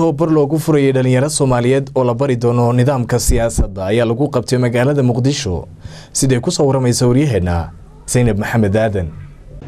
tababar loogu furayay dhalinyaro soomaaliyeed oo la bari doono nidaamka siyaasadda ayaa lagu qabtay magaalada muqdisho. Siday ku soo waramaysa waryaheena saynab maxamed aadan?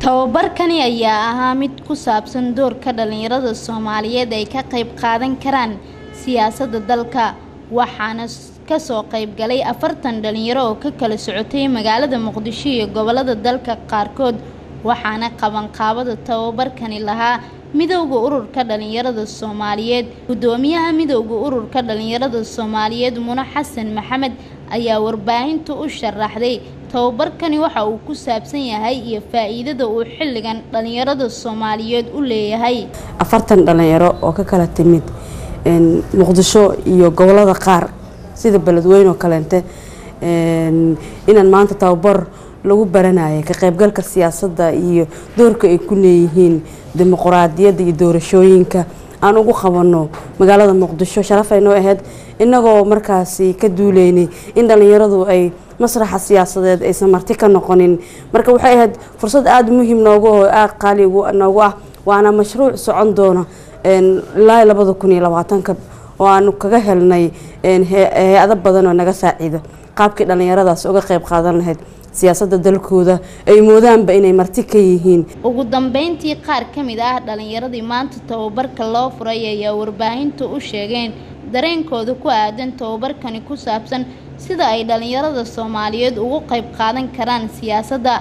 Tababarkani ayaa ahaa mid ku saabsan doorka dhalinyarada soomaaliyeed ay ka qayb qaadan karaan siyaasadda dalka waxaana ka soo qaybgalay afartan dhalinyaro oo ka kala socotay magaalada muqdisho iyo gobollada dalka qaarkood waxaana qabanqaabada tababarkani lahaa midowda ururka dhalinyarada soomaaliyeed. Gudoomiyaha midowda ururka dhalinyarada soomaaliyeed mune xasan maxamed ayaa warbaahinta u sharaxday tababarkani waxa uu ku saabsan yahay iyo faa-iidada uu xilligan dhalinyarada soomaaliyeed u leeyahay. Afartan dhalinyaro oo ka kala timid muqdisho iyo gobollada qaar sida beledweyne oo kaleente inaan maanta tababar lagu baranaya ka qaybgalka siyaasadda iyo doorka ay ku leeyihiin dimuquraadiyadda iyo doorashooyinka. Aan ugu qabano magaalada muqdisho sharaf ay noo ahayd inagoo markaasi ka duuleynay in dhalinyaradu ay masraxa siyaasadeed aysan marti ka noqonin. Marka waxay ahayd fursad aada muhiim noogu oo aada qaali noogu ah waana mashruuc socon doona ilaa labada kun iyo labaatanka oo aanu kaga helnay hay'ado badan oo naga saaciida. Qaabkii dhalinyaradaas uga qayb qaadan lahayd siyaasadda dalkooda ay moodaanba inay marti ka yihiin. Ugu dambeyntii qaar ka mid ah dhalinyaradii maanta tababarka loo furay ayaa warbaahinta u sheegeen dareenkooda ku aadan tababarkani ku saabsan sida ay dhalinyarada soomaaliyeed ugu qayb qaadan karaan siyaasadda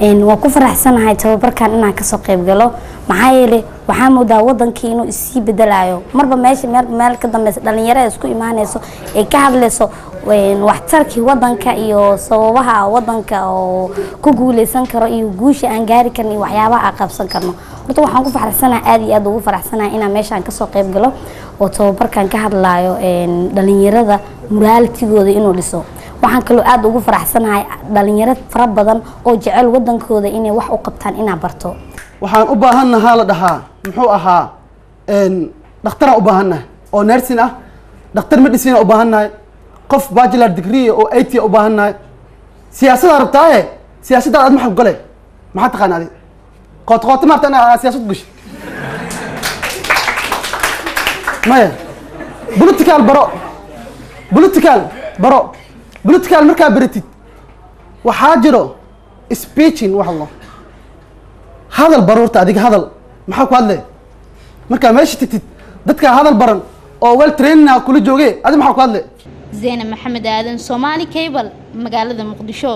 waan ku faraxsanahay tababarkan inaan ka soo qayb galo. Maxaa yeelay waxaa moodaa wadankii inuu isii bedelayo marba meesha meel ka dambeysa dhalinyarada isku imaaneyso ay ka hadleyso waxtarkii wadanka iyo sababaha wadanka oo ku guuleysan karo iyo guusha aan gaari karno iyo waxyaabaha aan qabsan karno. Horta waxaan ku faraxsanahay aada iyo aada ugu faraxsanahay inaan meeshaan ka soo qayb galo oo tababarkan ka hadlayo dhalinyarada moraaltigooda inuu dhiso. Waxaan kaloo aada ugu faraxsanahay dhalinyaro fara badan oo jecel wadankooda inay wax u qabtaan inaa barto. Waxaan u baahannahaa la dhahaa muxuu ahaa dhakhtaraan u baahannahay oo nersin ah. Dhakhtar medicina u baahannahay qof bachelar degree oo eighty u baahannahay siyaasadaa rabtaaye siyaasaddaad aad maxal gole maxaa taqaana adi? Qoot qoota maarta ina siyaasad gashi maya political baro. Political baro. Political markaa beratid waxaa jiro speeching wax lo hadal baruurta adiga hadal. Maxaa ku hadle markaa meesha tagtid dadkaa hadal baran oo wel trainina kula jooge adi maxaa ku hadle zeyne maxamed aadan soomaali cable magaalada muqdisho